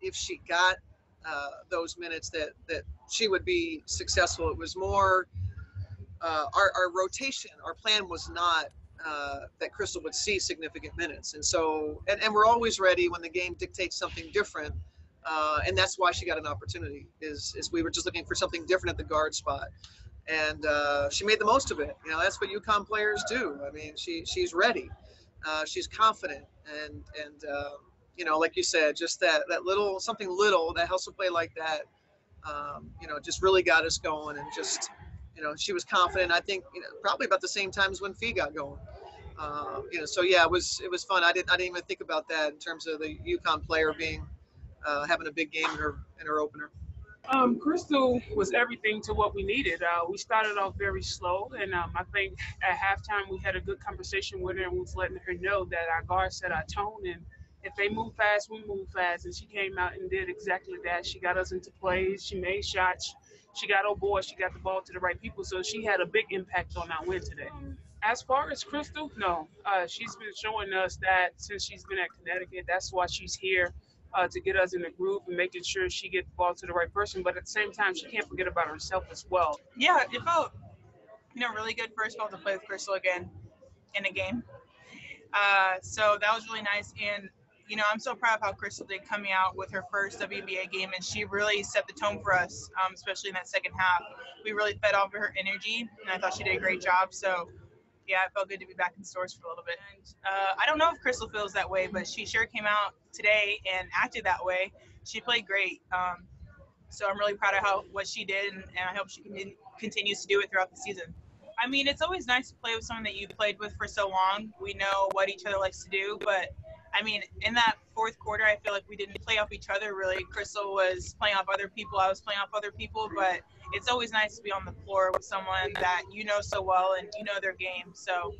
if she got uh, those minutes that that she would be successful. It was more uh, our, our rotation. Our plan was not uh, that Crystal would see significant minutes, and so and, and we're always ready when the game dictates something different. Uh, and that's why she got an opportunity. Is is we were just looking for something different at the guard spot, and uh, she made the most of it. You know, that's what UConn players do. I mean, she she's ready, uh, she's confident, and and uh, you know, like you said, just that that little something little that helps play like that, um, you know, just really got us going, and just you know, she was confident. I think you know, probably about the same times when Phee got going. Uh, you know, so yeah, it was it was fun. I didn't I didn't even think about that in terms of the UConn player being uh, having a big game in her in her opener. Um, Crystal was everything to what we needed. Uh, we started off very slow, and um, I think at halftime we had a good conversation with her and was letting her know that our guard set our tone, and if they move fast, we move fast. And she came out and did exactly that. She got us into plays. She made shots. She got on board. She got the ball to the right people. So she had a big impact on our win today. As far as Crystal, no, uh, she's been showing us that since she's been at Connecticut. That's why she's here uh, to get us in the groove and making sure she gets the ball to the right person. But at the same time, she can't forget about herself as well. Yeah, it felt you know really good first of all to play with Crystal again in a game. Uh, so that was really nice, and you know I'm so proud of how Crystal did coming out with her first WNBA game, and she really set the tone for us, um, especially in that second half. We really fed off of her energy, and I thought she did a great job. So yeah, it felt good to be back in Storrs for a little bit. And uh, I don't know if Crystal feels that way, but she sure came out today and acted that way. She played great. Um, so I'm really proud of how what she did, and, and I hope she can, continues to do it throughout the season. I mean, it's always nice to play with someone that you played with for so long. We know what each other likes to do, but I mean, in that fourth quarter, I feel like we didn't play off each other really. Crystal was playing off other people, I was playing off other people, but it's always nice to be on the floor with someone that you know so well and you know their game. So